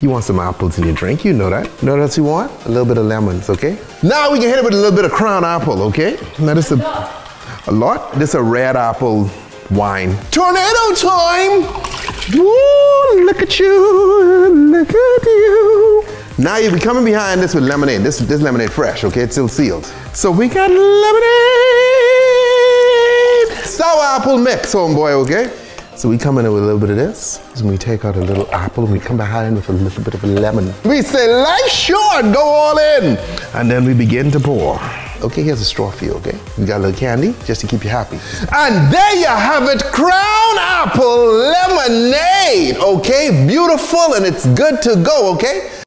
You want some apples in your drink, you know that. You know what else you want? A little bit of lemons, okay? Now we can hit it with a little bit of crown apple, okay? Now this is a, a lot. This is a red apple wine. Tornado time! Woo, look at you, look at you. Now you'll be coming behind this with lemonade. This, this lemonade fresh, okay? It's still sealed. So we got lemonade! Sour apple mix, homeboy, okay? So we come in with a little bit of this, and we take out a little apple, and we come behind with a little bit of a lemon. We say, life short, go all in. And then we begin to pour. Okay, here's a straw for you, okay? We got a little candy, just to keep you happy. And there you have it, Crown Apple Lemonade, okay? Beautiful, and it's good to go, okay?